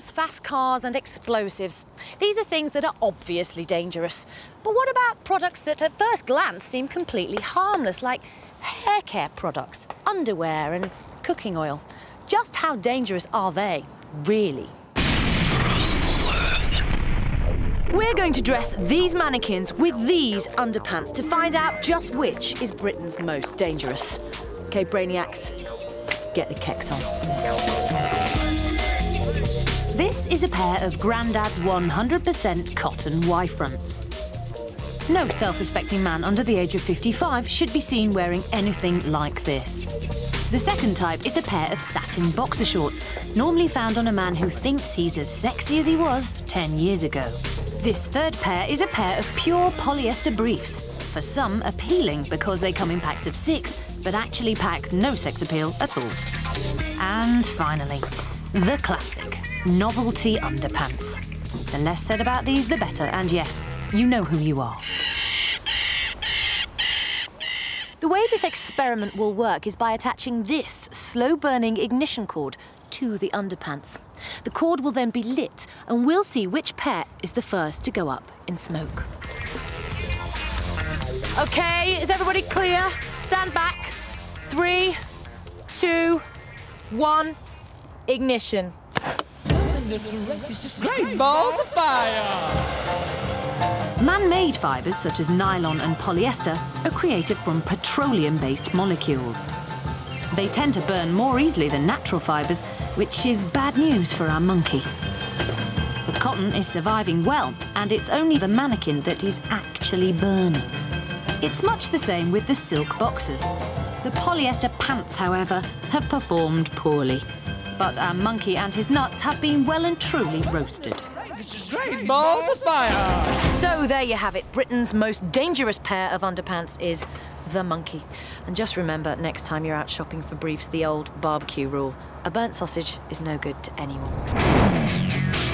guns, fast cars and explosives. These are things that are obviously dangerous. But what about products that at first glance seem completely harmless, like hair care products, underwear and cooking oil? Just how dangerous are they, really? We're going to dress these mannequins with these underpants to find out just which is Britain's most dangerous. OK, Brainiacs, get the kecks on. This is a pair of Grandad's 100% cotton Y-fronts. No self-respecting man under the age of 55 should be seen wearing anything like this. The second type is a pair of satin boxer shorts, normally found on a man who thinks he's as sexy as he was 10 years ago. This third pair is a pair of pure polyester briefs, for some appealing because they come in packs of six, but actually pack no sex appeal at all. And finally, the classic, novelty underpants. The less said about these, the better, and yes, you know who you are. The way this experiment will work is by attaching this slow-burning ignition cord to the underpants. The cord will then be lit, and we'll see which pair is the first to go up in smoke. OK, is everybody clear? Stand back. Three, two, one, ignition. Great balls of fire! Man-made fibres such as nylon and polyester are created from petroleum-based molecules. They tend to burn more easily than natural fibres, which is bad news for our monkey. The cotton is surviving well, and it's only the mannequin that is actually burning. It's much the same with the silk boxers. The polyester pants, however, have performed poorly. But our monkey and his nuts have been well and truly roasted. Great balls of fire! So there you have it. Britain's most dangerous pair of underpants is the monkey. And just remember, next time you're out shopping for briefs, the old barbecue rule. A burnt sausage is no good to anyone.